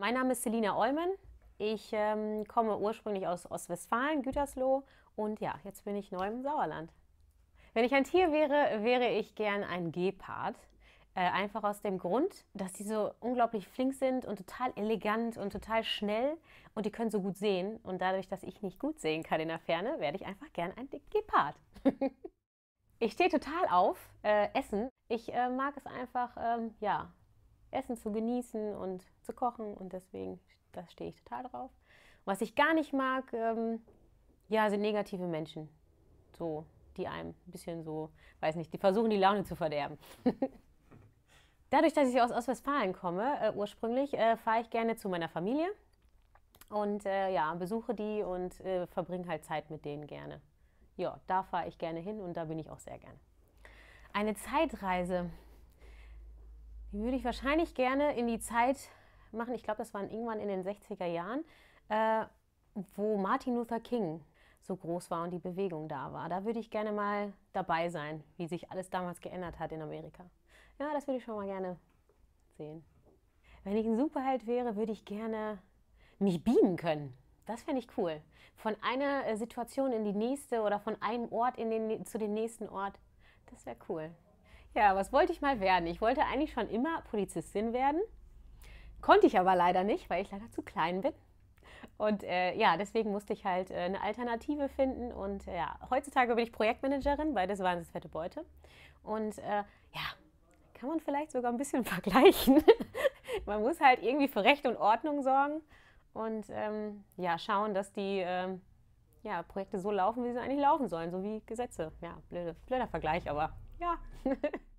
Mein Name ist Selina Ollmann. Ich ähm, komme ursprünglich aus Ostwestfalen, Gütersloh und ja, jetzt bin ich neu im Sauerland. Wenn ich ein Tier wäre, wäre ich gern ein Gepard. Äh, einfach aus dem Grund, dass die so unglaublich flink sind und total elegant und total schnell und die können so gut sehen. Und dadurch, dass ich nicht gut sehen kann in der Ferne, werde ich einfach gern ein Gepard. ich stehe total auf äh, Essen. Ich äh, mag es einfach, ähm, ja, Essen zu genießen und zu kochen und deswegen, da stehe ich total drauf. Was ich gar nicht mag, ähm, ja, sind negative Menschen. So, die einem ein bisschen so, weiß nicht, die versuchen die Laune zu verderben. Dadurch, dass ich aus Ostwestfalen komme, äh, ursprünglich, äh, fahre ich gerne zu meiner Familie und äh, ja, besuche die und äh, verbringe halt Zeit mit denen gerne. Ja, da fahre ich gerne hin und da bin ich auch sehr gerne. Eine Zeitreise, die würde ich wahrscheinlich gerne in die Zeit machen. Ich glaube, das war irgendwann in den 60er Jahren, äh, wo Martin Luther King so groß war und die Bewegung da war. Da würde ich gerne mal dabei sein, wie sich alles damals geändert hat in Amerika. Ja, das würde ich schon mal gerne sehen. Wenn ich ein Superheld wäre, würde ich gerne mich beamen können. Das fände ich cool. Von einer äh, Situation in die nächste oder von einem Ort den, zu dem nächsten Ort. Das wäre cool. Ja, was wollte ich mal werden? Ich wollte eigentlich schon immer Polizistin werden. Konnte ich aber leider nicht, weil ich leider zu klein bin. Und äh, ja, deswegen musste ich halt äh, eine Alternative finden. Und äh, ja, heutzutage bin ich Projektmanagerin bei Das Wahnsinns Fette Beute. Und äh, ja, kann man vielleicht sogar ein bisschen vergleichen. man muss halt irgendwie für Recht und Ordnung sorgen und ähm, ja, schauen, dass die ähm, ja, Projekte so laufen, wie sie eigentlich laufen sollen, so wie Gesetze. Ja, blöde, blöder Vergleich, aber ja.